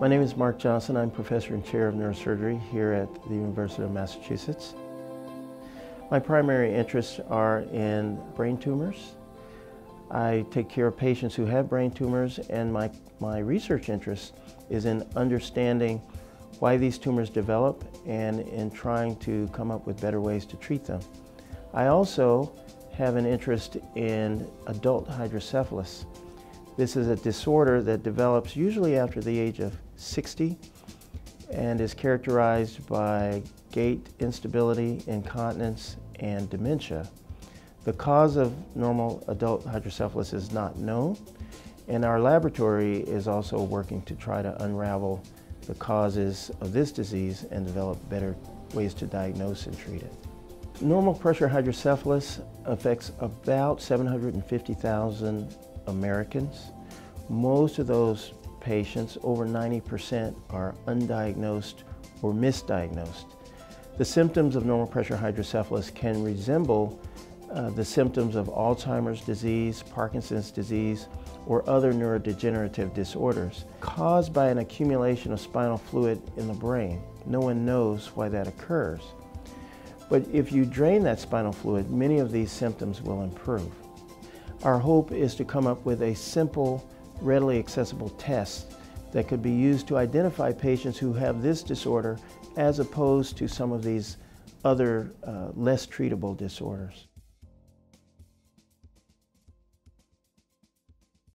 My name is Mark Johnson. I'm professor and chair of neurosurgery here at the University of Massachusetts. My primary interests are in brain tumors. I take care of patients who have brain tumors and my, my research interest is in understanding why these tumors develop and in trying to come up with better ways to treat them. I also have an interest in adult hydrocephalus. This is a disorder that develops usually after the age of 60 and is characterized by gait instability, incontinence, and dementia. The cause of normal adult hydrocephalus is not known, and our laboratory is also working to try to unravel the causes of this disease and develop better ways to diagnose and treat it. Normal pressure hydrocephalus affects about 750,000 Americans. Most of those patients, over 90%, are undiagnosed or misdiagnosed. The symptoms of normal pressure hydrocephalus can resemble uh, the symptoms of Alzheimer's disease, Parkinson's disease, or other neurodegenerative disorders caused by an accumulation of spinal fluid in the brain. No one knows why that occurs. But if you drain that spinal fluid, many of these symptoms will improve. Our hope is to come up with a simple, readily accessible test that could be used to identify patients who have this disorder as opposed to some of these other uh, less treatable disorders.